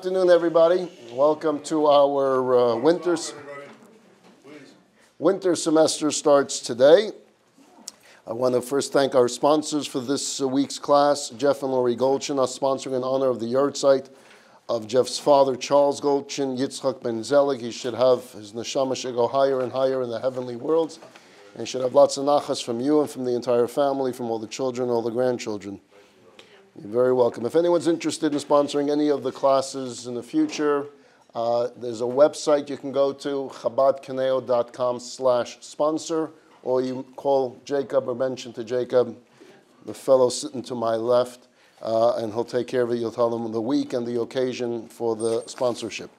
afternoon, everybody. Welcome to our uh, winter, winter semester starts today. I want to first thank our sponsors for this uh, week's class. Jeff and Lori Goldchin are sponsoring in honor of the yahrzeit of Jeff's father, Charles Goldchin, Yitzchak Ben Zelig. He should have, his neshama should go higher and higher in the heavenly worlds. And should have lots of nachas from you and from the entire family, from all the children, all the grandchildren. You're very welcome. If anyone's interested in sponsoring any of the classes in the future, uh, there's a website you can go to, chabadconejo.com slash sponsor, or you call Jacob or mention to Jacob, the fellow sitting to my left, uh, and he'll take care of it. You'll tell him the week and the occasion for the sponsorship.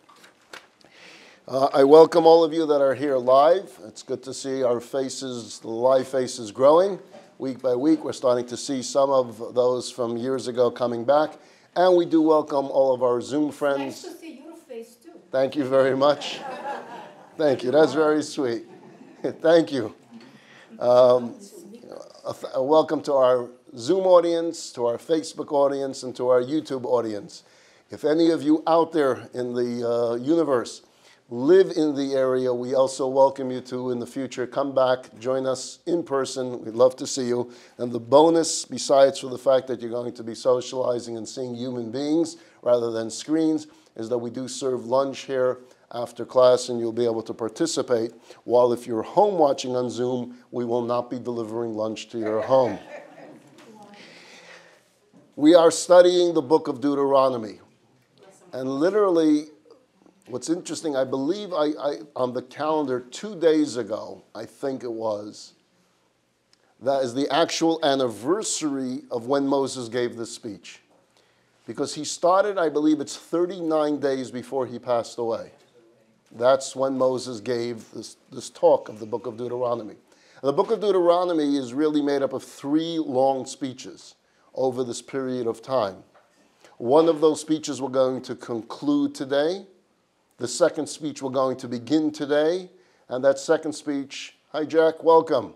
Uh, I welcome all of you that are here live. It's good to see our faces, the live faces growing week by week. We're starting to see some of those from years ago coming back. And we do welcome all of our Zoom friends. Nice to see your face too. Thank you very much. Thank you. That's very sweet. Thank you. Um, a welcome to our Zoom audience, to our Facebook audience, and to our YouTube audience. If any of you out there in the uh, universe live in the area, we also welcome you to in the future come back, join us in person. We'd love to see you. And the bonus, besides for the fact that you're going to be socializing and seeing human beings rather than screens, is that we do serve lunch here after class and you'll be able to participate. While if you're home watching on Zoom, we will not be delivering lunch to your home. We are studying the book of Deuteronomy. And literally, What's interesting, I believe I, I, on the calendar two days ago, I think it was, that is the actual anniversary of when Moses gave this speech. Because he started, I believe it's 39 days before he passed away. That's when Moses gave this, this talk of the book of Deuteronomy. And the book of Deuteronomy is really made up of three long speeches over this period of time. One of those speeches we're going to conclude today. The second speech we're going to begin today, and that second speech, hi Jack, welcome.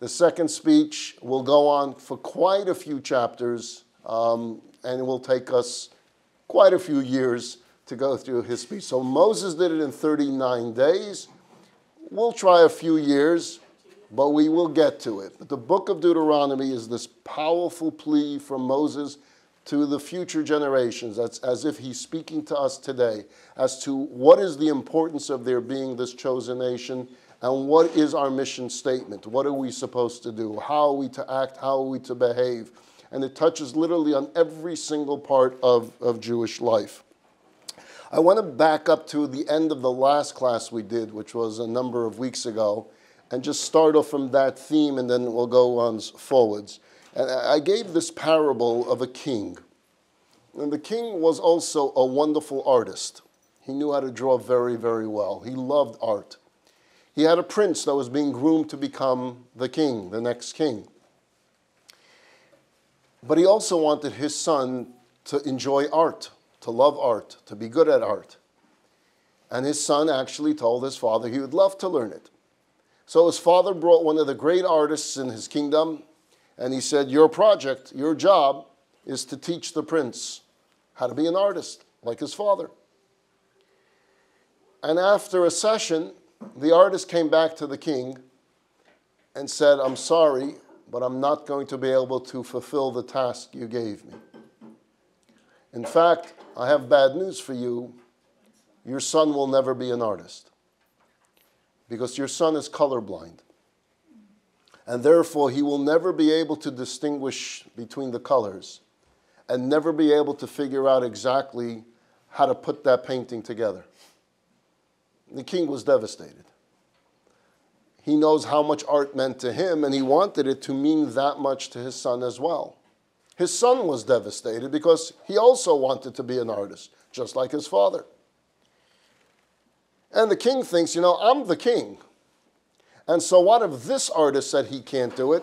The second speech will go on for quite a few chapters, um, and it will take us quite a few years to go through his speech. So Moses did it in 39 days. We'll try a few years, but we will get to it. But the book of Deuteronomy is this powerful plea from Moses to the future generations. That's as if he's speaking to us today as to what is the importance of there being this chosen nation and what is our mission statement. What are we supposed to do? How are we to act? How are we to behave? And it touches literally on every single part of, of Jewish life. I want to back up to the end of the last class we did, which was a number of weeks ago, and just start off from that theme and then we'll go on forwards. And I gave this parable of a king. And the king was also a wonderful artist. He knew how to draw very, very well. He loved art. He had a prince that was being groomed to become the king, the next king. But he also wanted his son to enjoy art, to love art, to be good at art. And his son actually told his father he would love to learn it. So his father brought one of the great artists in his kingdom, and he said, Your project, your job, is to teach the prince how to be an artist, like his father. And after a session, the artist came back to the king and said, I'm sorry, but I'm not going to be able to fulfill the task you gave me. In fact, I have bad news for you. Your son will never be an artist because your son is colorblind and therefore he will never be able to distinguish between the colors and never be able to figure out exactly how to put that painting together. The king was devastated. He knows how much art meant to him, and he wanted it to mean that much to his son as well. His son was devastated because he also wanted to be an artist, just like his father. And the king thinks, you know, I'm the king. And so, what if this artist said he can't do it?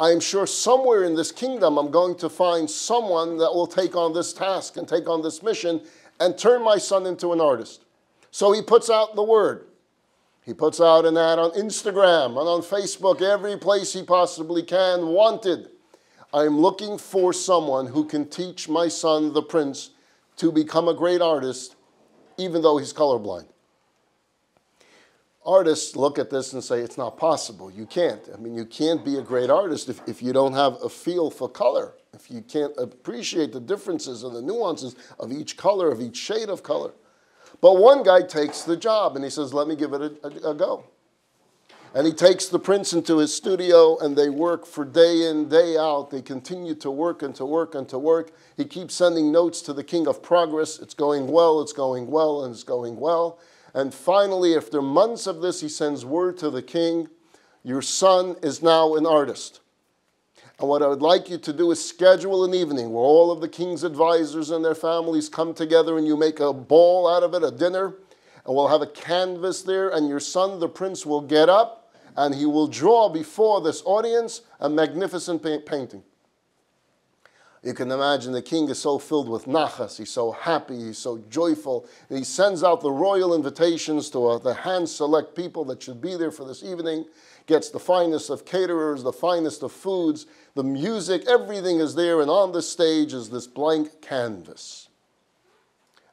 I am sure somewhere in this kingdom I'm going to find someone that will take on this task and take on this mission and turn my son into an artist. So he puts out the word. He puts out an ad on Instagram and on Facebook, every place he possibly can, wanted. I'm looking for someone who can teach my son, the prince, to become a great artist, even though he's colorblind. Artists look at this and say, it's not possible. You can't. I mean, you can't be a great artist if, if you don't have a feel for color, if you can't appreciate the differences and the nuances of each color, of each shade of color. But one guy takes the job and he says, let me give it a, a, a go. And he takes the prince into his studio and they work for day in, day out. They continue to work and to work and to work. He keeps sending notes to the king of progress. It's going well, it's going well, and it's going well. And finally, after months of this, he sends word to the king Your son is now an artist. And what I would like you to do is schedule an evening where all of the king's advisors and their families come together and you make a ball out of it, a dinner, and we'll have a canvas there, and your son, the prince, will get up and he will draw before this audience a magnificent painting. You can imagine the king is so filled with nachas, he's so happy, he's so joyful. he sends out the royal invitations to uh, the hand select people that should be there for this evening, gets the finest of caterers, the finest of foods, the music, everything is there, and on the stage is this blank canvas.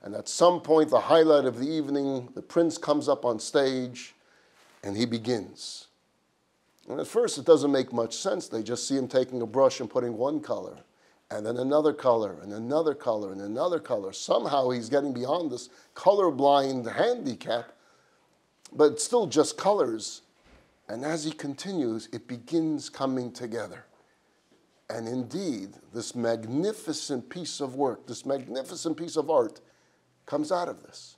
And at some point, the highlight of the evening, the prince comes up on stage and he begins. And at first, it doesn't make much sense. They just see him taking a brush and putting one color, and then another color, and another color, and another color. Somehow he's getting beyond this colorblind handicap, but it's still just colors. And as he continues, it begins coming together. And indeed, this magnificent piece of work, this magnificent piece of art, comes out of this.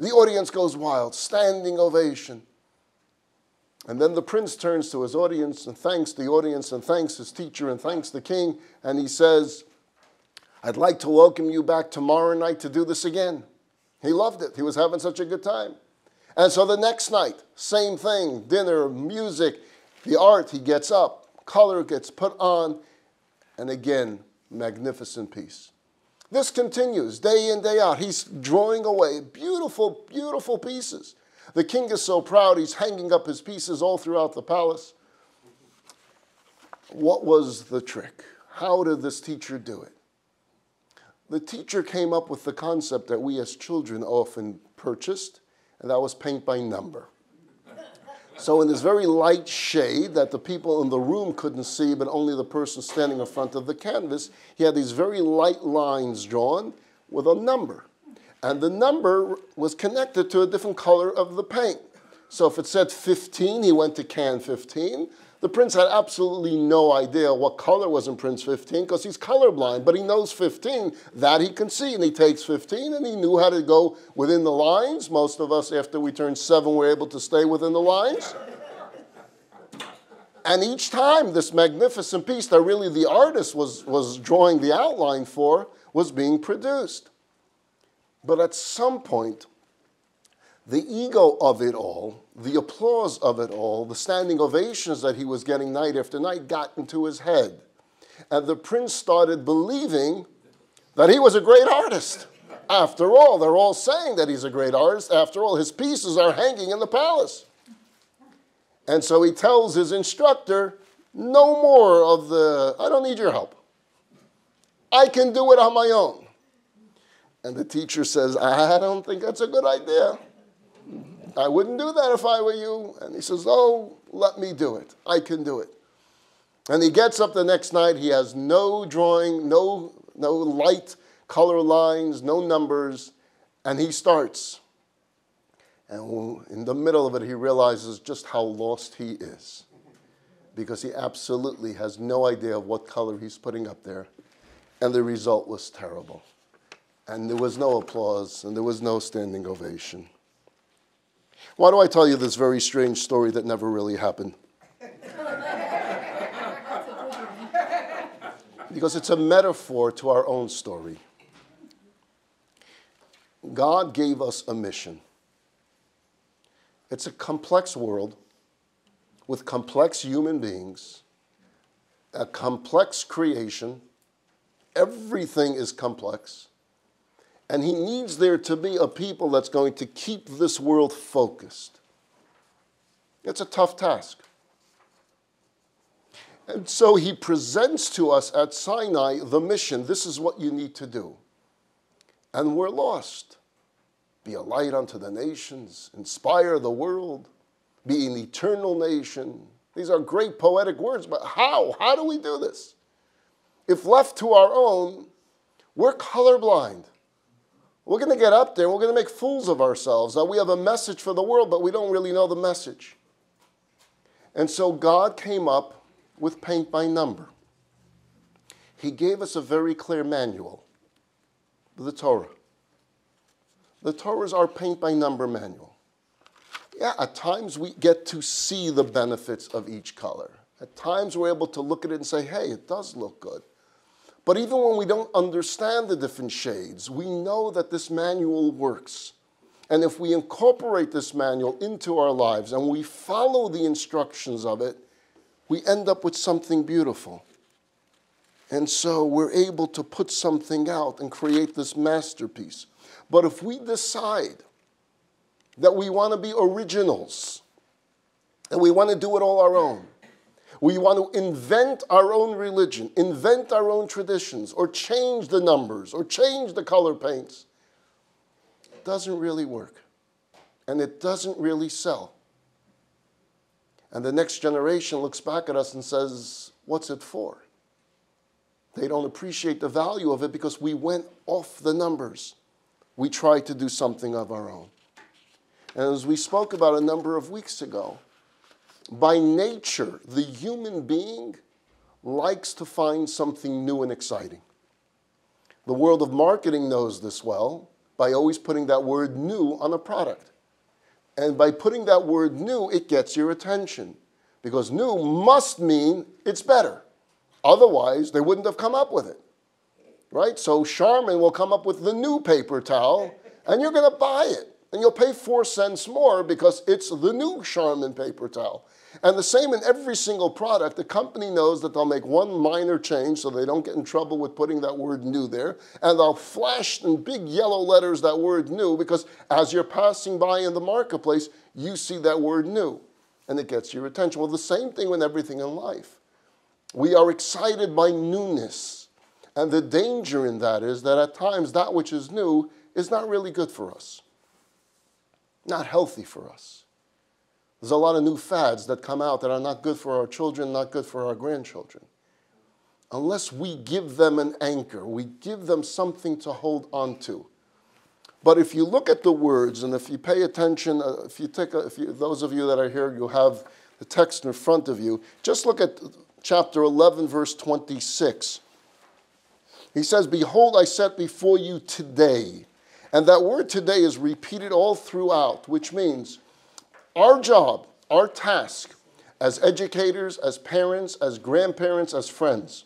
The audience goes wild, standing ovation. And then the prince turns to his audience and thanks the audience and thanks his teacher and thanks the king. And he says, I'd like to welcome you back tomorrow night to do this again. He loved it. He was having such a good time. And so the next night, same thing dinner, music, the art, he gets up, color gets put on, and again, magnificent piece. This continues day in, day out. He's drawing away beautiful, beautiful pieces. The king is so proud, he's hanging up his pieces all throughout the palace. What was the trick? How did this teacher do it? The teacher came up with the concept that we as children often purchased, and that was paint by number. So, in this very light shade that the people in the room couldn't see, but only the person standing in front of the canvas, he had these very light lines drawn with a number and the number was connected to a different color of the paint. So if it said 15, he went to can 15. The prince had absolutely no idea what color was in Prince 15 because he's colorblind, but he knows 15. That he can see, and he takes 15, and he knew how to go within the lines. Most of us, after we turned seven, were able to stay within the lines. And each time, this magnificent piece that really the artist was, was drawing the outline for was being produced. But at some point, the ego of it all, the applause of it all, the standing ovations that he was getting night after night got into his head. And the prince started believing that he was a great artist. After all, they're all saying that he's a great artist. After all, his pieces are hanging in the palace. And so he tells his instructor, No more of the, I don't need your help. I can do it on my own. And the teacher says, I don't think that's a good idea. I wouldn't do that if I were you. And he says, Oh, let me do it. I can do it. And he gets up the next night. He has no drawing, no, no light color lines, no numbers. And he starts. And in the middle of it, he realizes just how lost he is. Because he absolutely has no idea of what color he's putting up there. And the result was terrible. And there was no applause and there was no standing ovation. Why do I tell you this very strange story that never really happened? because it's a metaphor to our own story. God gave us a mission. It's a complex world with complex human beings, a complex creation. Everything is complex. And he needs there to be a people that's going to keep this world focused. It's a tough task. And so he presents to us at Sinai the mission. This is what you need to do. and we're lost. Be a light unto the nations, inspire the world, be an eternal nation. These are great poetic words, but how? How do we do this? If left to our own, we're colorblind. We're going to get up there, and we're going to make fools of ourselves. Now, we have a message for the world, but we don't really know the message. And so God came up with paint by number. He gave us a very clear manual the Torah. The Torah is our paint by number manual. Yeah, at times we get to see the benefits of each color. At times we're able to look at it and say, hey, it does look good. But even when we don't understand the different shades, we know that this manual works. And if we incorporate this manual into our lives and we follow the instructions of it, we end up with something beautiful. And so we're able to put something out and create this masterpiece. But if we decide that we want to be originals, and we want to do it all our own, we want to invent our own religion, invent our own traditions, or change the numbers, or change the color paints, it doesn't really work. And it doesn't really sell. And the next generation looks back at us and says, What's it for? They don't appreciate the value of it because we went off the numbers. We tried to do something of our own. And as we spoke about a number of weeks ago, by nature, the human being likes to find something new and exciting. The world of marketing knows this well by always putting that word new on a product. And by putting that word new, it gets your attention. Because new must mean it's better. Otherwise, they wouldn't have come up with it. Right? So Charmin will come up with the new paper towel, and you're going to buy it. And you'll pay four cents more because it's the new Charmin paper towel. And the same in every single product. The company knows that they'll make one minor change so they don't get in trouble with putting that word new there. And they'll flash in big yellow letters that word new because as you're passing by in the marketplace, you see that word new and it gets your attention. Well, the same thing with everything in life. We are excited by newness. And the danger in that is that at times that which is new is not really good for us, not healthy for us. There's a lot of new fads that come out that are not good for our children, not good for our grandchildren. Unless we give them an anchor, we give them something to hold on to. But if you look at the words, and if you pay attention, uh, if you take, a, if you, those of you that are here, you have the text in front of you. Just look at chapter 11, verse 26. He says, Behold, I set before you today. And that word today is repeated all throughout, which means our job, our task as educators, as parents, as grandparents, as friends,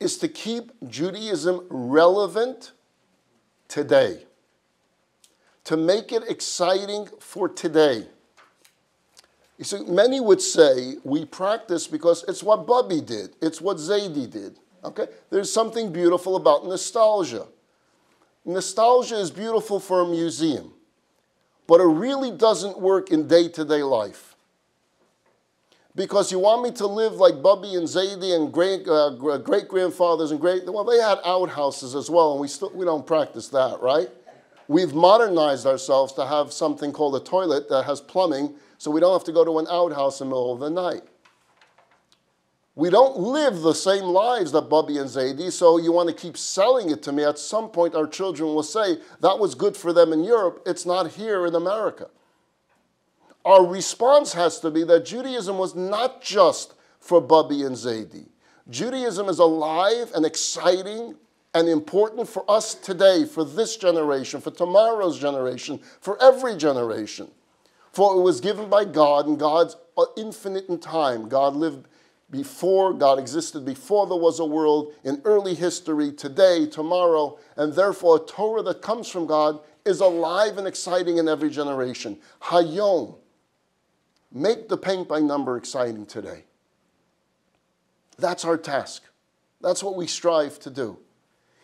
is to keep Judaism relevant today, to make it exciting for today. You see, many would say we practice because it's what Bubby did, it's what Zaidi did. Okay? There's something beautiful about nostalgia. Nostalgia is beautiful for a museum, but it really doesn't work in day to day life. Because you want me to live like Bubby and Zadie and great, uh, great grandfathers and great, well, they had outhouses as well, and we, still, we don't practice that, right? We've modernized ourselves to have something called a toilet that has plumbing so we don't have to go to an outhouse in the middle of the night. We don't live the same lives that Bubby and Zadie, so you want to keep selling it to me. At some point, our children will say, that was good for them in Europe, it's not here in America. Our response has to be that Judaism was not just for Bubby and Zadie. Judaism is alive and exciting and important for us today, for this generation, for tomorrow's generation, for every generation. For it was given by God, and God's uh, infinite in time. God lived before, God existed before there was a world, in early history, today, tomorrow, and therefore a Torah that comes from God is alive and exciting in every generation. Hayom. Make the paint by number exciting today. That's our task. That's what we strive to do.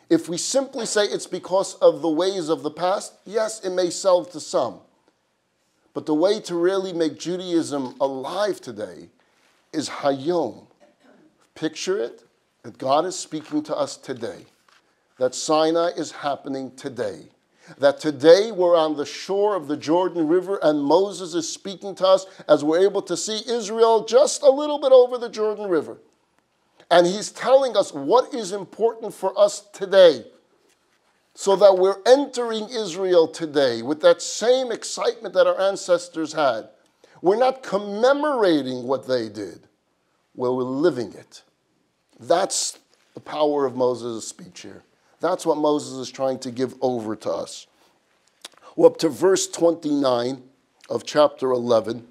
If we simply say it's because of the ways of the past, yes, it may sell to some. But the way to really make Judaism alive today is Hayom. Picture it that God is speaking to us today, that Sinai is happening today. That today we're on the shore of the Jordan River and Moses is speaking to us as we're able to see Israel just a little bit over the Jordan River. And he's telling us what is important for us today so that we're entering Israel today with that same excitement that our ancestors had. We're not commemorating what they did, well, we're living it. That's the power of Moses' speech here. That's what Moses is trying to give over to us. Well, up to verse 29 of chapter 11.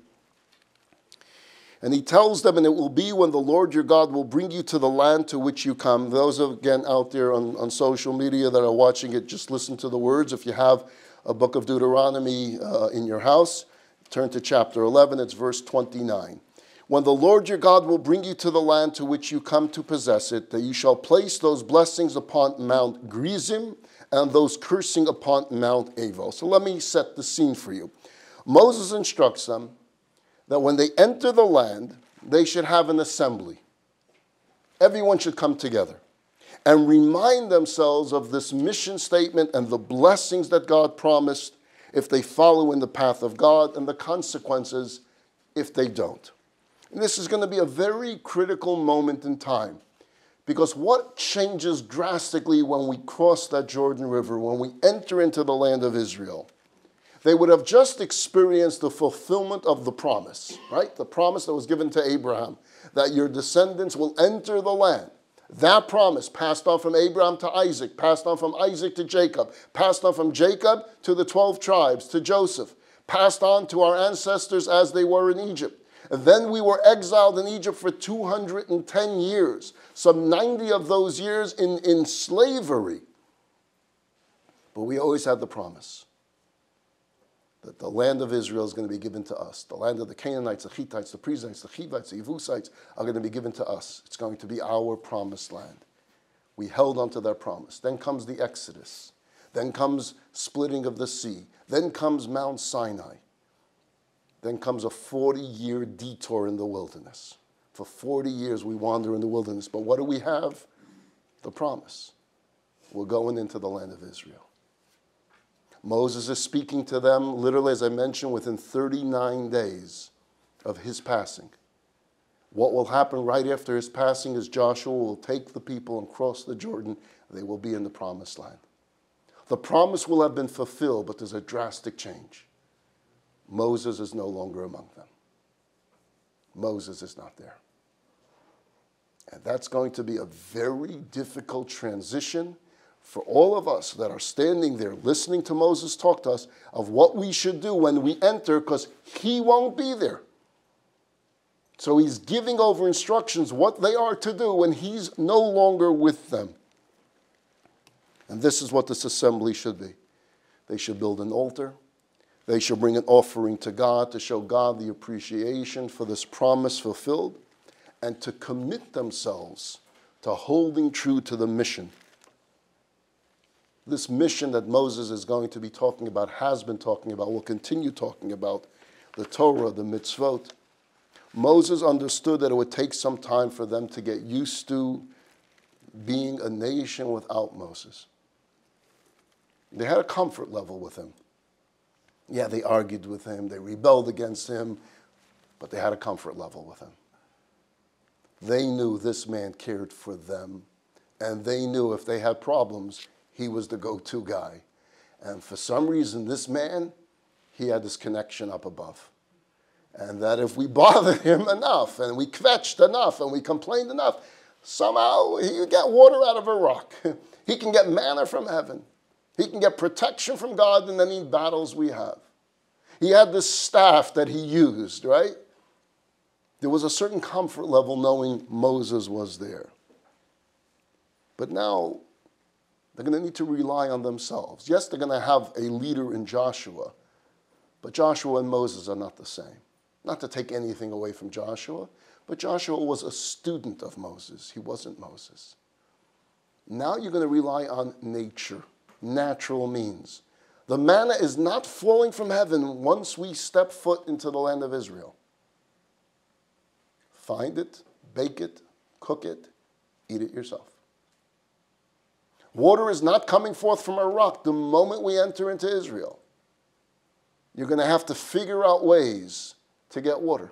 And he tells them, and it will be when the Lord your God will bring you to the land to which you come. Those, again, out there on, on social media that are watching it, just listen to the words. If you have a book of Deuteronomy uh, in your house, turn to chapter 11, it's verse 29. When the Lord your God will bring you to the land to which you come to possess it, that you shall place those blessings upon Mount Gerizim and those cursing upon Mount Ebal. So let me set the scene for you. Moses instructs them that when they enter the land, they should have an assembly. Everyone should come together and remind themselves of this mission statement and the blessings that God promised if they follow in the path of God and the consequences if they don't. And this is going to be a very critical moment in time because what changes drastically when we cross that Jordan River, when we enter into the land of Israel? They would have just experienced the fulfillment of the promise, right? The promise that was given to Abraham that your descendants will enter the land. That promise passed on from Abraham to Isaac, passed on from Isaac to Jacob, passed on from Jacob to the 12 tribes, to Joseph, passed on to our ancestors as they were in Egypt. And then we were exiled in Egypt for 210 years, some 90 of those years in, in slavery. But we always had the promise that the land of Israel is going to be given to us. The land of the Canaanites, the Hittites, the Perizzites, the Hivites, the Jebusites are going to be given to us. It's going to be our promised land. We held onto that promise. Then comes the Exodus. Then comes splitting of the sea. Then comes Mount Sinai. Then comes a 40 year detour in the wilderness. For 40 years we wander in the wilderness. But what do we have? The promise. We're going into the land of Israel. Moses is speaking to them, literally, as I mentioned, within 39 days of his passing. What will happen right after his passing is Joshua will take the people and cross the Jordan. They will be in the promised land. The promise will have been fulfilled, but there's a drastic change. Moses is no longer among them. Moses is not there. And that's going to be a very difficult transition for all of us that are standing there listening to Moses talk to us of what we should do when we enter because he won't be there. So he's giving over instructions what they are to do when he's no longer with them. And this is what this assembly should be they should build an altar, they should bring an offering to God to show God the appreciation for this promise fulfilled and to commit themselves to holding true to the mission this mission that Moses is going to be talking about, has been talking about, will continue talking about the Torah, the mitzvot. Moses understood that it would take some time for them to get used to being a nation without Moses. They had a comfort level with him. Yeah, they argued with him, they rebelled against him, but they had a comfort level with him. They knew this man cared for them, and they knew if they had problems, he was the go to guy. And for some reason, this man, he had this connection up above. And that if we bothered him enough and we kvetched enough and we complained enough, somehow he could get water out of a rock. he can get manna from heaven. He can get protection from God in any battles we have. He had this staff that he used, right? There was a certain comfort level knowing Moses was there. But now they're going to need to rely on themselves. Yes, they're going to have a leader in Joshua, but Joshua and Moses are not the same. Not to take anything away from Joshua, but Joshua was a student of Moses. He wasn't Moses. Now you're going to rely on nature, natural means. The manna is not falling from heaven once we step foot into the land of Israel. Find it, bake it, cook it, eat it yourself. Water is not coming forth from a rock the moment we enter into Israel. You're going to have to figure out ways to get water.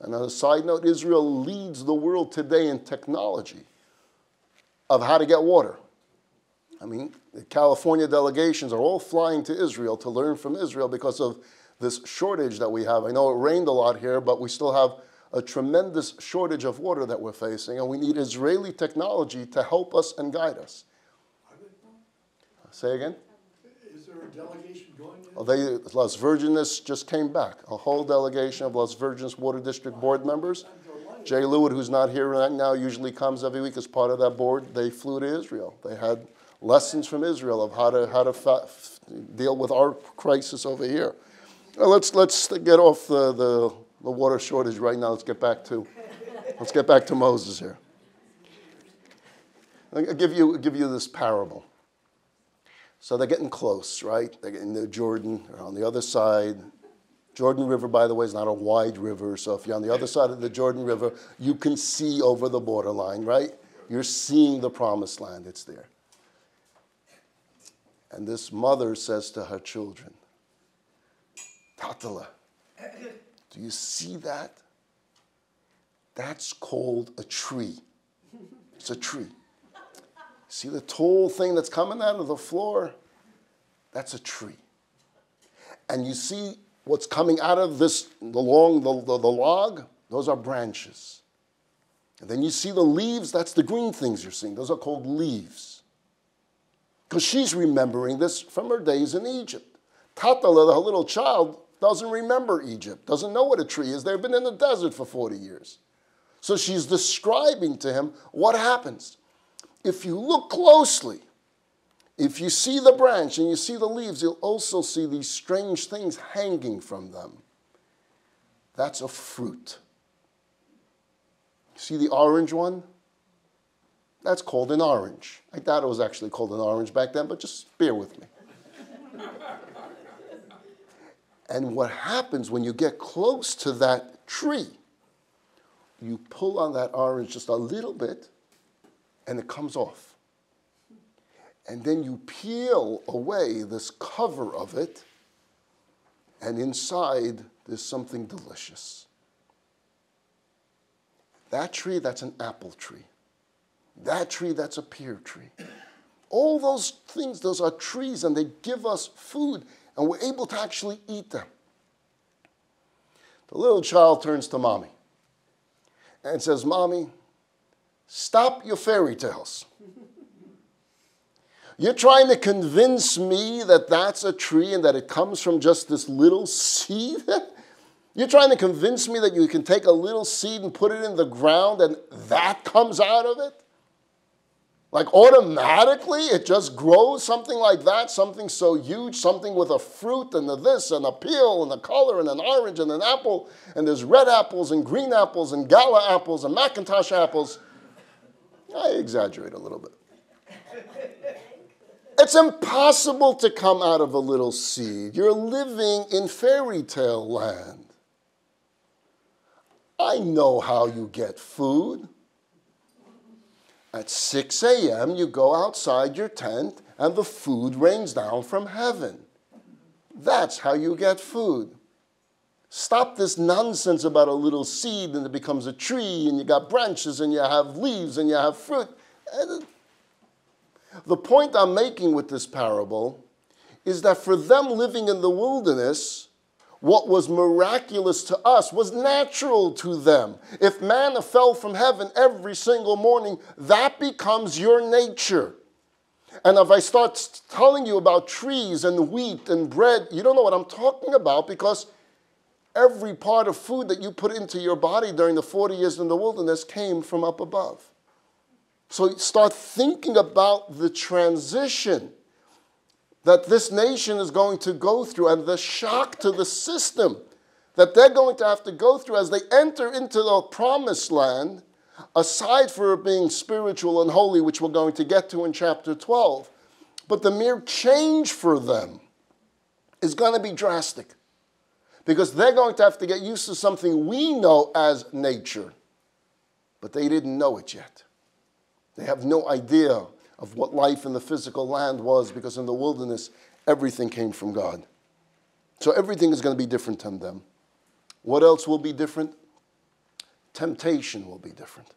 And a side note, Israel leads the world today in technology of how to get water. I mean, the California delegations are all flying to Israel to learn from Israel because of this shortage that we have. I know it rained a lot here, but we still have a tremendous shortage of water that we're facing, and we need Israeli technology to help us and guide us. Say again? Is there a delegation going in? Well, they, Las Virgenes just came back, a whole delegation of Las Virgenes Water District board members. Jay Lewitt, who's not here right now, usually comes every week as part of that board. They flew to Israel. They had lessons from Israel of how to, how to deal with our crisis over here. Well, let's, let's get off the, the, the water shortage right now. Let's get back to, let's get back to Moses here. I'll give you, give you this parable. So they're getting close, right? They're getting to Jordan, they're on the other side. Jordan River, by the way, is not a wide river, so if you're on the other side of the Jordan River, you can see over the borderline, right? You're seeing the promised land, it's there. And this mother says to her children, Tatala, do you see that? That's called a tree. It's a tree. See the tall thing that's coming out of the floor? That's a tree. And you see what's coming out of this, the long, the, the, the log? Those are branches. And then you see the leaves, that's the green things you're seeing. Those are called leaves. Because she's remembering this from her days in Egypt. Tatala, her little child, doesn't remember Egypt, doesn't know what a tree is. They've been in the desert for 40 years. So she's describing to him what happens if you look closely, if you see the branch and you see the leaves, you'll also see these strange things hanging from them. That's a fruit. See the orange one? That's called an orange. I thought it was actually called an orange back then, but just bear with me. and what happens when you get close to that tree, you pull on that orange just a little bit, and it comes off. And then you peel away this cover of it, and inside there's something delicious. That tree, that's an apple tree. That tree, that's a pear tree. All those things, those are trees, and they give us food, and we're able to actually eat them. The little child turns to mommy and says, Mommy, Stop your fairy tales. You're trying to convince me that that's a tree and that it comes from just this little seed? You're trying to convince me that you can take a little seed and put it in the ground and that comes out of it? Like automatically it just grows something like that, something so huge, something with a fruit and a this and a peel and a color and an orange and an apple, and there's red apples and green apples and gala apples and McIntosh apples. I exaggerate a little bit. It's impossible to come out of a little seed. You're living in fairy tale land. I know how you get food. At 6 a.m., you go outside your tent and the food rains down from heaven. That's how you get food. Stop this nonsense about a little seed and it becomes a tree and you got branches and you have leaves and you have fruit. The point I'm making with this parable is that for them living in the wilderness, what was miraculous to us was natural to them. If manna fell from heaven every single morning, that becomes your nature. And if I start telling you about trees and wheat and bread, you don't know what I'm talking about because every part of food that you put into your body during the 40 years in the wilderness came from up above. So start thinking about the transition that this nation is going to go through and the shock to the system that they're going to have to go through as they enter into the promised land, aside for being spiritual and holy, which we're going to get to in chapter 12. But the mere change for them is going to be drastic because they're going to have to get used to something we know as nature, but they didn't know it yet. They have no idea of what life in the physical land was because in the wilderness, everything came from God. So everything is going to be different to them. What else will be different? Temptation will be different.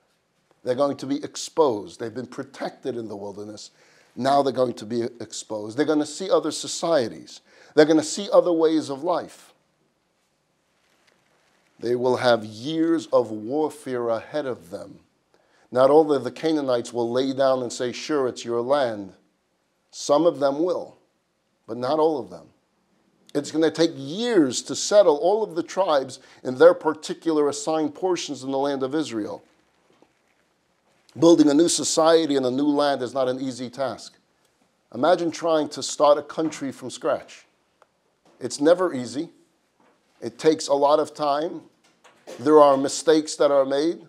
They're going to be exposed. They've been protected in the wilderness. Now they're going to be exposed. They're going to see other societies. They're going to see other ways of life. They will have years of warfare ahead of them. Not all of the Canaanites will lay down and say, Sure, it's your land. Some of them will, but not all of them. It's going to take years to settle all of the tribes in their particular assigned portions in the land of Israel. Building a new society in a new land is not an easy task. Imagine trying to start a country from scratch. It's never easy. It takes a lot of time. There are mistakes that are made.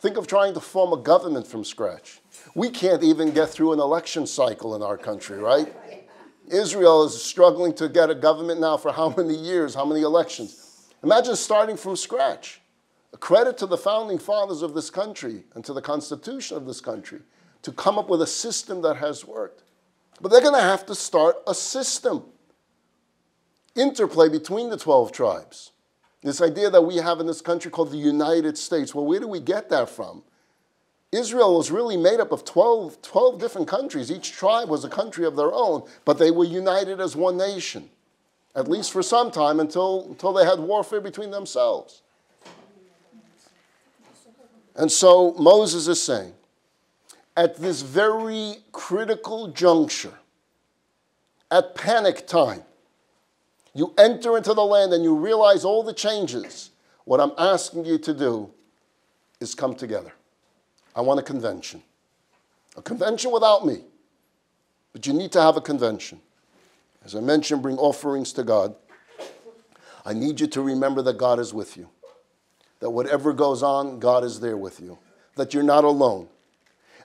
Think of trying to form a government from scratch. We can't even get through an election cycle in our country, right? Israel is struggling to get a government now for how many years, how many elections? Imagine starting from scratch. A credit to the founding fathers of this country and to the Constitution of this country to come up with a system that has worked. But they're going to have to start a system. Interplay between the 12 tribes. This idea that we have in this country called the United States. Well, where do we get that from? Israel was really made up of 12, 12 different countries. Each tribe was a country of their own, but they were united as one nation, at least for some time until, until they had warfare between themselves. And so Moses is saying, at this very critical juncture, at panic time, you enter into the land and you realize all the changes. What I'm asking you to do is come together. I want a convention. A convention without me. But you need to have a convention. As I mentioned, bring offerings to God. I need you to remember that God is with you. That whatever goes on, God is there with you. That you're not alone.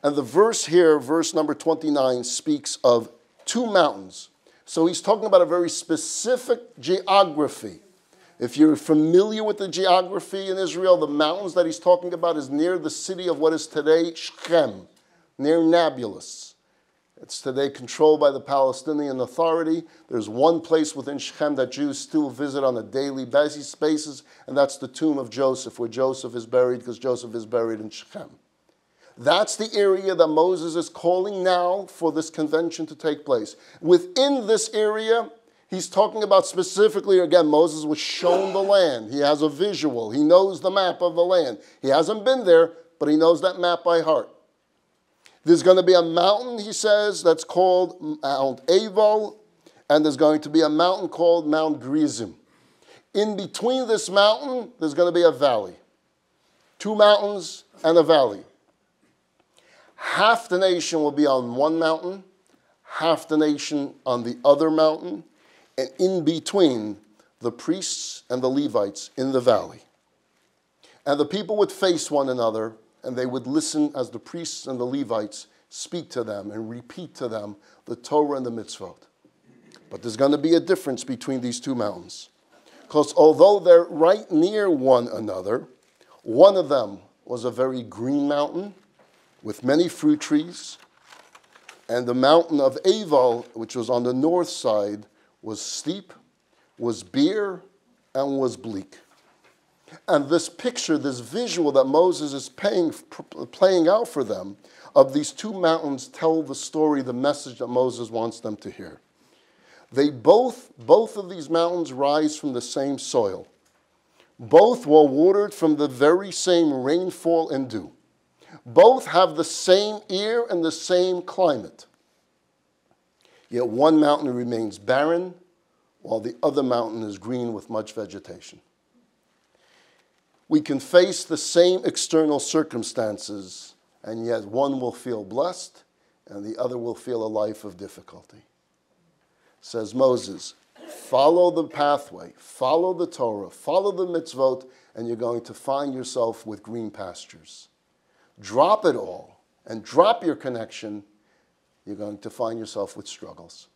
And the verse here, verse number 29, speaks of two mountains. So he's talking about a very specific geography. If you're familiar with the geography in Israel, the mountains that he's talking about is near the city of what is today Shechem, near Nablus. It's today controlled by the Palestinian Authority. There's one place within Shechem that Jews still visit on a daily basis, spaces and that's the tomb of Joseph, where Joseph is buried, because Joseph is buried in Shechem. That's the area that Moses is calling now for this convention to take place. Within this area, he's talking about specifically, again, Moses was shown the land. He has a visual, he knows the map of the land. He hasn't been there, but he knows that map by heart. There's going to be a mountain, he says, that's called Mount Aval, and there's going to be a mountain called Mount Gerizim. In between this mountain, there's going to be a valley. Two mountains and a valley. Half the nation will be on one mountain, half the nation on the other mountain, and in between, the priests and the Levites in the valley. And the people would face one another and they would listen as the priests and the Levites speak to them and repeat to them the Torah and the mitzvot. But there's going to be a difference between these two mountains. Because although they're right near one another, one of them was a very green mountain with many fruit trees, and the mountain of Aval, which was on the north side, was steep, was bare, and was bleak. And this picture, this visual that Moses is paying, playing out for them of these two mountains tell the story, the message that Moses wants them to hear. They both, both of these mountains rise from the same soil. Both were watered from the very same rainfall and dew. Both have the same air and the same climate. Yet one mountain remains barren, while the other mountain is green with much vegetation we can face the same external circumstances, and yet one will feel blessed and the other will feel a life of difficulty. Says Moses, follow the pathway, follow the Torah, follow the mitzvot, and you're going to find yourself with green pastures. Drop it all and drop your connection, you're going to find yourself with struggles.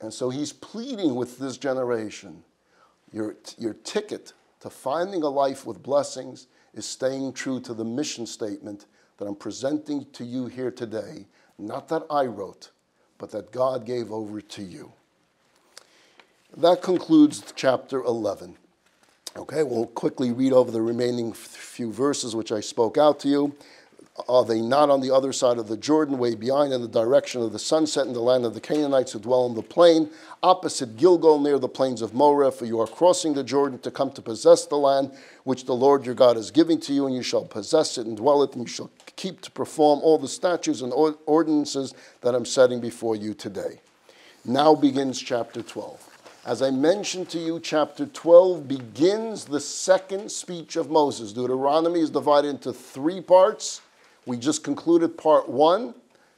And so he's pleading with this generation your, your ticket to finding a life with blessings is staying true to the mission statement that I'm presenting to you here today, not that I wrote, but that God gave over to you. That concludes chapter 11. Okay, we'll quickly read over the remaining few verses which I spoke out to you. Are they not on the other side of the Jordan, way behind in the direction of the sunset in the land of the Canaanites who dwell in the plain, opposite Gilgal near the plains of Moreh? For you are crossing the Jordan to come to possess the land which the Lord your God is giving to you, and you shall possess it and dwell it, and you shall keep to perform all the statutes and ordinances that I'm setting before you today. Now begins chapter 12. As I mentioned to you, chapter 12 begins the second speech of Moses. Deuteronomy is divided into three parts. We just concluded part one.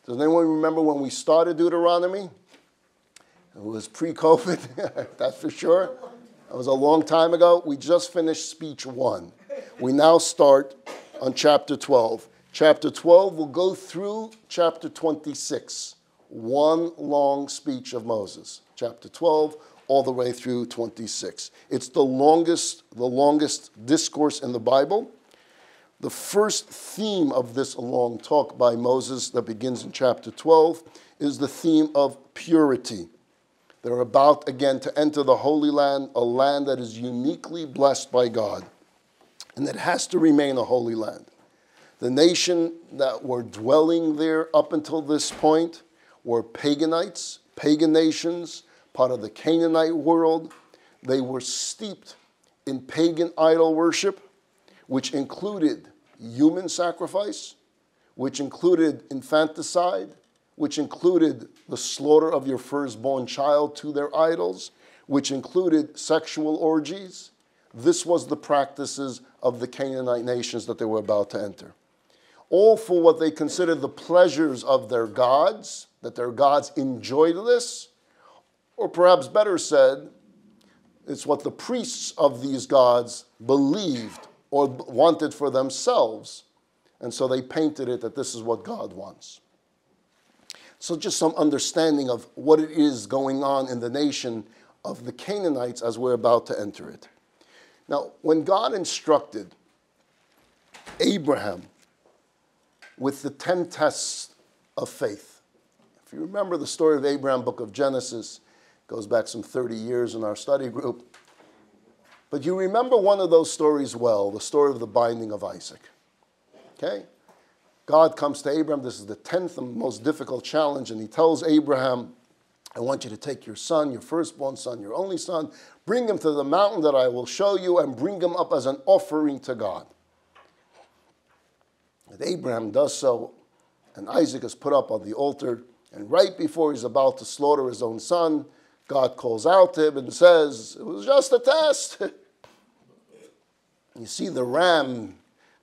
Does anyone remember when we started Deuteronomy? It was pre COVID, that's for sure. That was a long time ago. We just finished speech one. We now start on chapter 12. Chapter 12 will go through chapter 26, one long speech of Moses. Chapter 12 all the way through 26. It's the longest, the longest discourse in the Bible. The first theme of this long talk by Moses that begins in chapter 12 is the theme of purity. They're about again to enter the Holy Land, a land that is uniquely blessed by God, and that has to remain a holy land. The nation that were dwelling there up until this point were paganites, pagan nations, part of the Canaanite world. They were steeped in pagan idol worship, which included human sacrifice, which included infanticide, which included the slaughter of your firstborn child to their idols, which included sexual orgies. This was the practices of the Canaanite nations that they were about to enter. All for what they considered the pleasures of their gods, that their gods enjoyed this, or perhaps better said, it's what the priests of these gods believed or wanted for themselves. And so they painted it that this is what God wants. So, just some understanding of what it is going on in the nation of the Canaanites as we're about to enter it. Now, when God instructed Abraham with the 10 tests of faith, if you remember the story of Abraham, book of Genesis, goes back some 30 years in our study group. But you remember one of those stories well, the story of the binding of Isaac. Okay? God comes to Abraham. This is the 10th and most difficult challenge. And he tells Abraham, I want you to take your son, your firstborn son, your only son, bring him to the mountain that I will show you, and bring him up as an offering to God. And Abraham does so, and Isaac is put up on the altar. And right before he's about to slaughter his own son, God calls out to him and says, It was just a test. You see the ram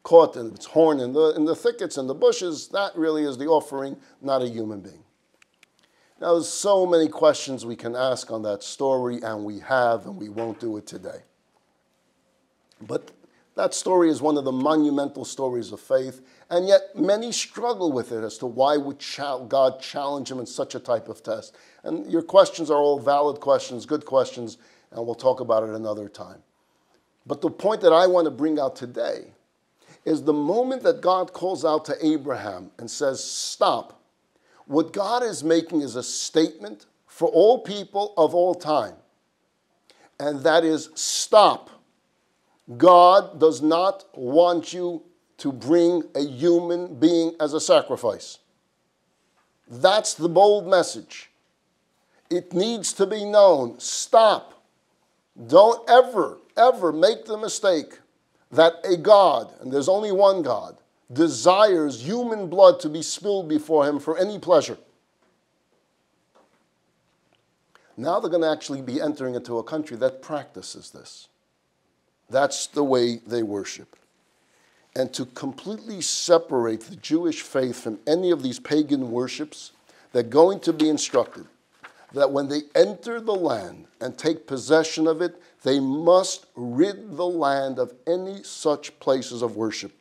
caught in its horn in the, in the thickets and the bushes, that really is the offering, not a human being. Now, there's so many questions we can ask on that story, and we have, and we won't do it today. But that story is one of the monumental stories of faith, and yet many struggle with it as to why would God challenge him in such a type of test. And your questions are all valid questions, good questions, and we'll talk about it another time. But the point that I want to bring out today is the moment that God calls out to Abraham and says, Stop, what God is making is a statement for all people of all time. And that is, Stop. God does not want you to bring a human being as a sacrifice. That's the bold message. It needs to be known. Stop. Don't ever ever make the mistake that a God, and there's only one God, desires human blood to be spilled before him for any pleasure. Now they're going to actually be entering into a country that practices this. That's the way they worship. And to completely separate the Jewish faith from any of these pagan worships, they're going to be instructed that when they enter the land and take possession of it, they must rid the land of any such places of worship.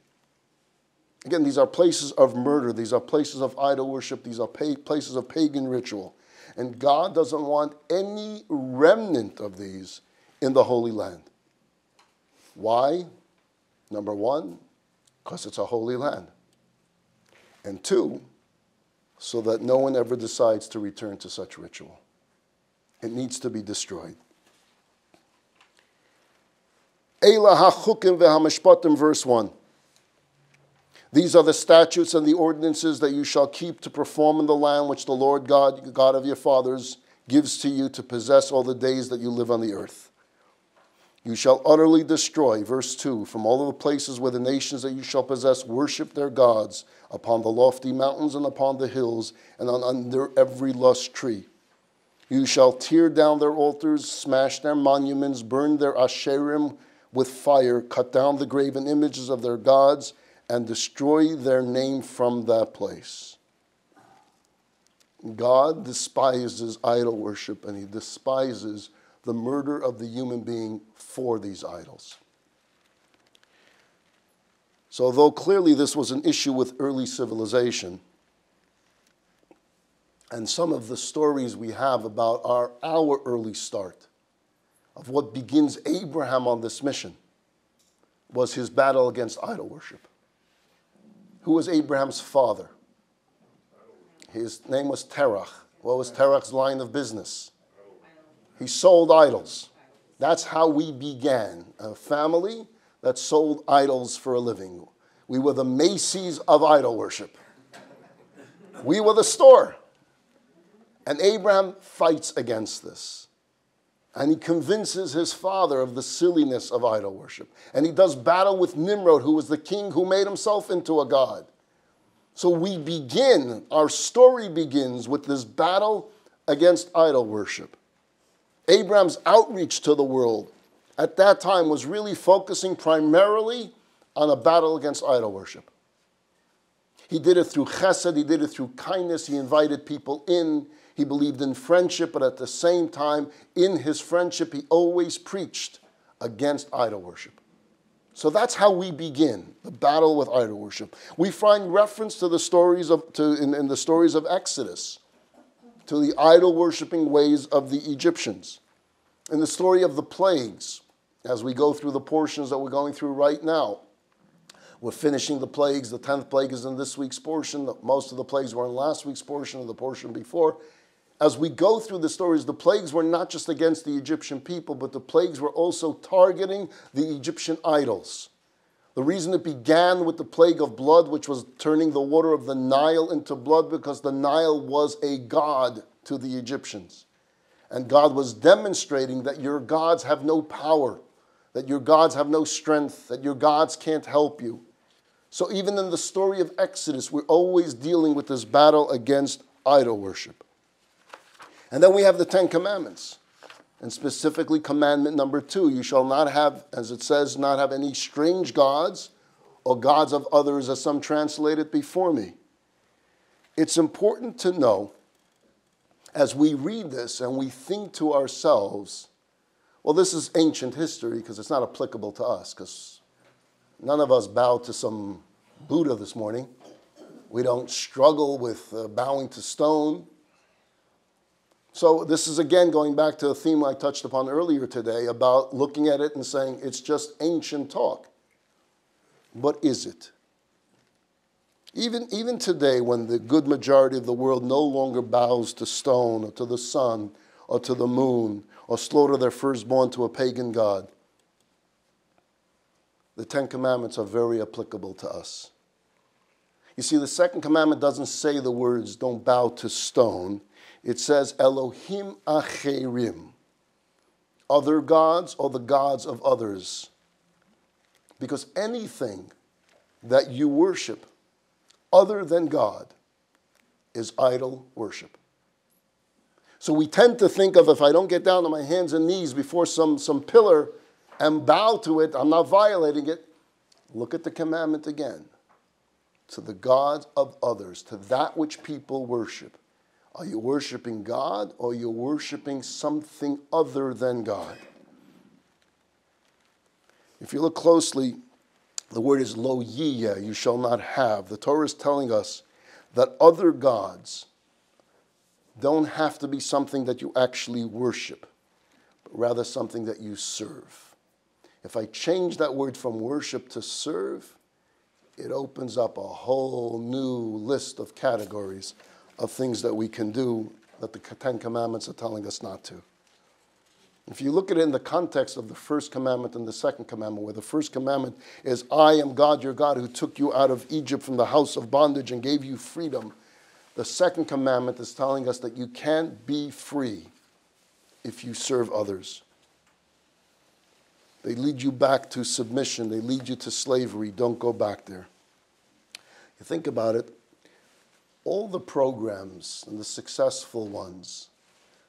Again, these are places of murder, these are places of idol worship, these are places of pagan ritual. And God doesn't want any remnant of these in the Holy Land. Why? Number one, because it's a holy land. And two, so that no one ever decides to return to such ritual. It needs to be destroyed. Eila hachukim vehamishpatim, verse 1. These are the statutes and the ordinances that you shall keep to perform in the land which the Lord God, God of your fathers, gives to you to possess all the days that you live on the earth. You shall utterly destroy, verse 2, from all the places where the nations that you shall possess worship their gods, upon the lofty mountains and upon the hills, and on under every lush tree. You shall tear down their altars, smash their monuments, burn their asherim with fire, cut down the graven images of their gods, and destroy their name from that place. God despises idol worship and he despises the murder of the human being for these idols. So, although clearly this was an issue with early civilization, and some of the stories we have about our, our early start of what begins Abraham on this mission was his battle against idol worship. Who was Abraham's father? His name was Terach. What was Terach's line of business? He sold idols. That's how we began a family that sold idols for a living. We were the Macy's of idol worship. We were the store. And Abraham fights against this. And he convinces his father of the silliness of idol worship. And he does battle with Nimrod, who was the king who made himself into a god. So we begin, our story begins with this battle against idol worship. Abraham's outreach to the world at that time was really focusing primarily on a battle against idol worship. He did it through chesed, he did it through kindness, he invited people in, he believed in friendship, but at the same time, in his friendship, he always preached against idol worship. So that's how we begin the battle with idol worship. We find reference to the stories of to, in, in the stories of Exodus, to the idol worshiping ways of the Egyptians. In the story of the plagues, as we go through the portions that we're going through right now, we're finishing the plagues. The tenth plague is in this week's portion. Most of the plagues were in last week's portion, or the portion before as we go through the stories, the plagues were not just against the Egyptian people, but the plagues were also targeting the Egyptian idols. The reason it began with the plague of blood, which was turning the water of the Nile into blood, because the Nile was a god to the Egyptians. And God was demonstrating that your gods have no power, that your gods have no strength, that your gods can't help you. So even in the story of Exodus, we're always dealing with this battle against idol worship. And then we have the Ten Commandments. And specifically, commandment number two you shall not have, as it says, not have any strange gods or gods of others, as some translate it, before me. It's important to know as we read this and we think to ourselves, well, this is ancient history because it's not applicable to us, because none of us bow to some Buddha this morning. We don't struggle with uh, bowing to stone. So, this is again going back to a theme I touched upon earlier today about looking at it and saying it's just ancient talk. But is it? Even, even today, when the good majority of the world no longer bows to stone or to the sun or to the moon or slaughter their firstborn to a pagan god, the Ten Commandments are very applicable to us. You see, the second commandment doesn't say the words, don't bow to stone it says Elohim Acherim, other gods or the gods of others. Because anything that you worship other than God is idol worship. So we tend to think of if I don't get down on my hands and knees before some, some pillar and bow to it, I'm not violating it. Look at the commandment again. To the gods of others, to that which people worship. Are you worshiping God or are you worshiping something other than God? If you look closely, the word is lo yiyah, you shall not have. The Torah is telling us that other gods don't have to be something that you actually worship, but rather something that you serve. If I change that word from worship to serve, it opens up a whole new list of categories of things that we can do that the Ten Commandments are telling us not to. If you look at it in the context of the first commandment and the second commandment, where the first commandment is, I am God, your God, who took you out of Egypt from the house of bondage and gave you freedom. The second commandment is telling us that you can't be free if you serve others. They lead you back to submission, they lead you to slavery. Don't go back there. You think about it, all the programs and the successful ones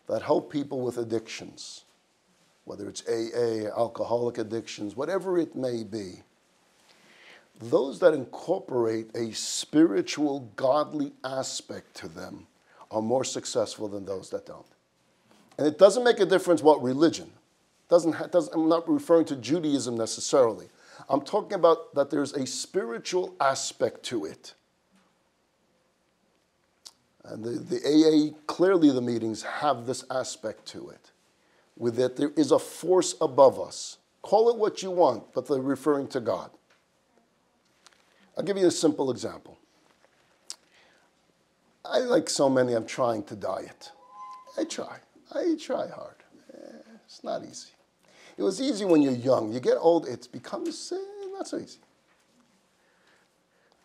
that help people with addictions, whether it's AA, alcoholic addictions, whatever it may be, those that incorporate a spiritual, godly aspect to them are more successful than those that don't. And it doesn't make a difference what religion. Doesn't, doesn't, I'm not referring to Judaism necessarily. I'm talking about that there's a spiritual aspect to it. And the, the AA, clearly the meetings have this aspect to it, with that there is a force above us. Call it what you want, but they're referring to God. I'll give you a simple example. I, like so many, I'm trying to diet. I try. I try hard. Eh, it's not easy. It was easy when you're young. You get old, it becomes eh, not so easy.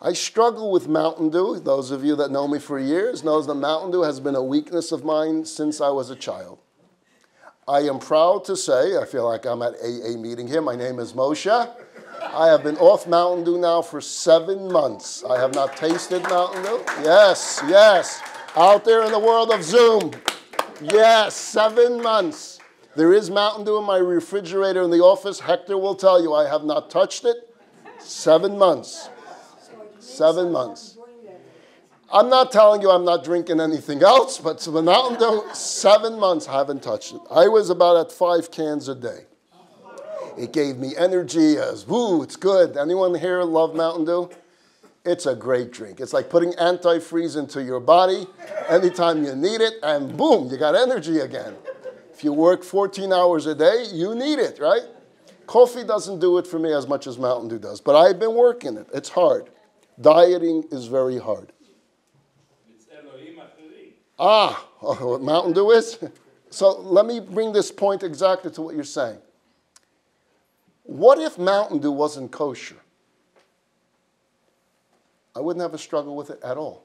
I struggle with Mountain Dew. Those of you that know me for years knows that Mountain Dew has been a weakness of mine since I was a child. I am proud to say, I feel like I'm at AA meeting here. My name is Moshe. I have been off Mountain Dew now for seven months. I have not tasted Mountain Dew. Yes, yes. Out there in the world of Zoom. Yes, seven months. There is Mountain Dew in my refrigerator in the office. Hector will tell you I have not touched it. Seven months. Seven months. I'm not telling you I'm not drinking anything else, but Mountain Dew, seven months, I haven't touched it. I was about at five cans a day. It gave me energy as, woo, it's good. Anyone here love Mountain Dew? It's a great drink. It's like putting antifreeze into your body anytime you need it, and boom, you got energy again. If you work 14 hours a day, you need it, right? Coffee doesn't do it for me as much as Mountain Dew does, but I've been working it. It's hard. Dieting is very hard. Ah, what Mountain Dew is? So let me bring this point exactly to what you're saying. What if Mountain Dew wasn't kosher? I wouldn't have a struggle with it at all.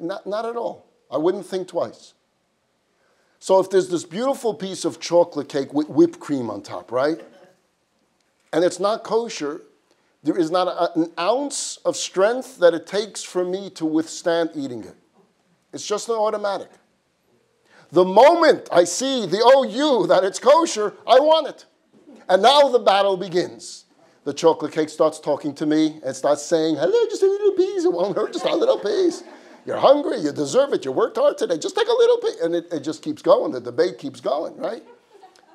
Not, not at all. I wouldn't think twice. So if there's this beautiful piece of chocolate cake with whipped cream on top, right? And it's not kosher, there is not a, an ounce of strength that it takes for me to withstand eating it. It's just an automatic. The moment I see the OU that it's kosher, I want it. And now the battle begins. The chocolate cake starts talking to me and starts saying, Hello, just a little piece. It won't hurt, just a little piece. You're hungry, you deserve it, you worked hard today, just take a little piece. And it, it just keeps going. The debate keeps going, right?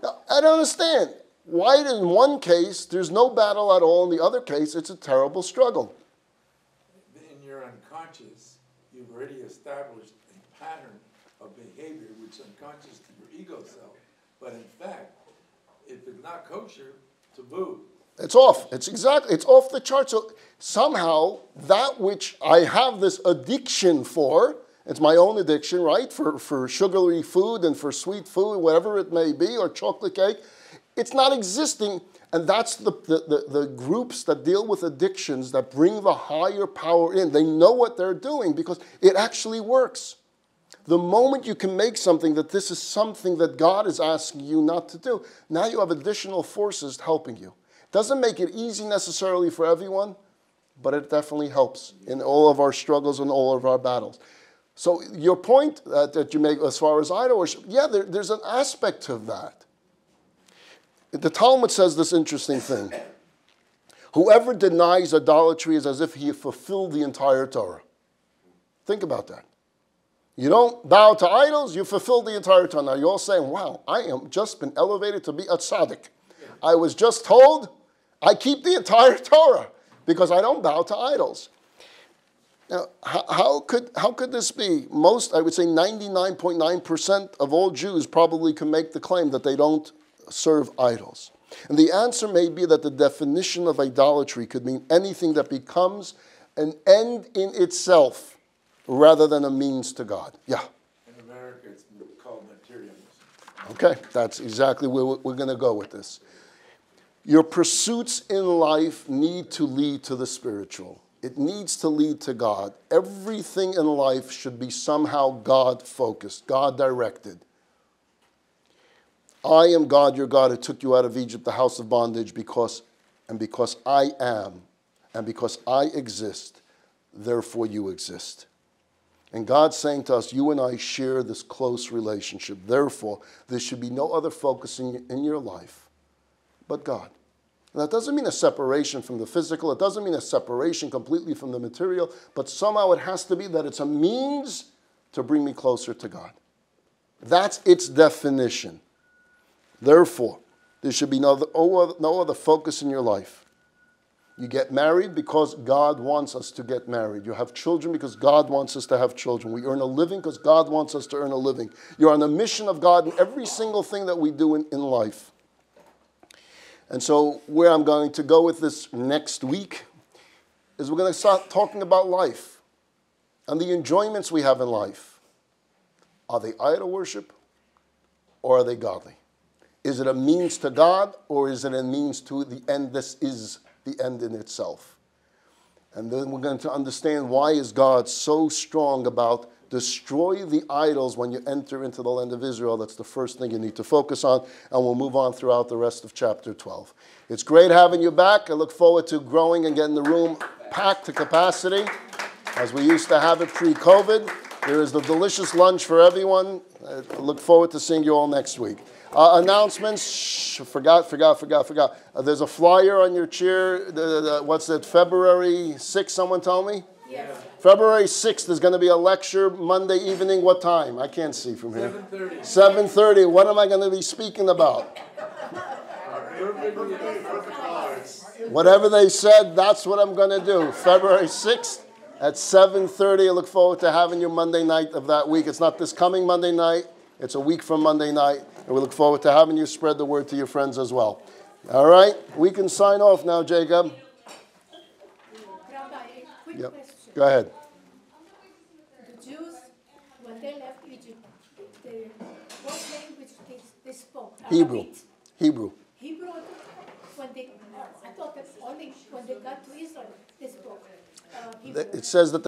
Now, I don't understand. Why in one case there's no battle at all, in the other case it's a terrible struggle? In your unconscious, you've already established a pattern of behavior which is unconscious to your ego self. But in fact, if it's not kosher, taboo. It's off. It's exactly, it's off the chart. So somehow that which I have this addiction for, it's my own addiction, right? For, for sugary food and for sweet food, whatever it may be, or chocolate cake, it's not existing. And that's the, the, the, the, groups that deal with addictions that bring the higher power in. They know what they're doing because it actually works. The moment you can make something that this is something that God is asking you not to do, now you have additional forces helping you. Doesn't make it easy necessarily for everyone, but it definitely helps in all of our struggles and all of our battles. So your point uh, that you make as far as idol worship, yeah, there, there's an aspect of that. The Talmud says this interesting thing. Whoever denies idolatry is as if he fulfilled the entire Torah. Think about that. You don't bow to idols, you fulfill the entire Torah. Now you're all saying, wow, I am just been elevated to be a tzaddik. I was just told I keep the entire Torah because I don't bow to idols. Now, how, how, could, how could this be? Most, I would say 99.9% of all Jews probably can make the claim that they don't serve idols. And the answer may be that the definition of idolatry could mean anything that becomes an end in itself rather than a means to God. Yeah. In America, it's called materialism. Okay, that's exactly where we're going to go with this. Your pursuits in life need to lead to the spiritual. It needs to lead to God. Everything in life should be somehow God focused, God directed. I am God, your God, who took you out of Egypt, the house of bondage, because and because I am, and because I exist, therefore you exist. And God's saying to us, you and I share this close relationship. Therefore, there should be no other focus in, in your life but God. And that doesn't mean a separation from the physical, it doesn't mean a separation completely from the material, but somehow it has to be that it's a means to bring me closer to God. That's its definition. Therefore, there should be no other, no other- focus in your life. You get married because God wants us to get married. You have children because God wants us to have children. We earn a living because God wants us to earn a living. You're on the mission of God in every single thing that we do in, in life. And so, where I'm going to go with this next week is we're going to start talking about life and the enjoyments we have in life. Are they idol worship or are they godly? Is it a means to God or is it a means to the end? This is the end in itself. And then we're going to understand why is God so strong about destroy the idols when you enter into the land of Israel. That's the first thing you need to focus on, and we'll move on throughout the rest of chapter 12. It's great having you back. I look forward to growing and getting the room packed to capacity as we used to have it pre-COVID. There is the delicious lunch for everyone. I look forward to seeing you all next week. Uh, announcements. Shh, forgot, forgot, forgot, forgot. Uh, there's a flyer on your chair. The, the, the- what's it? February 6th. Someone told me. Yes. February 6th is going to be a lecture Monday evening. What time? I can't see from here. Seven thirty. 7:30. What am I going to be speaking about? Whatever they said, that's what I'm going to do. February 6th at 7:30. I look forward to having you Monday night of that week. It's not this coming Monday night. It's a week from Monday night, and we look forward to having you spread the word to your friends as well. All right, we can sign off now, Jacob. Rabbi, Yep. question. Go ahead. The Jews, when they left Egypt, they, what language they, they spoke? Hebrew. Hebrew. Hebrew, when they, I thought that only when they got to Israel, they spoke uh. It says that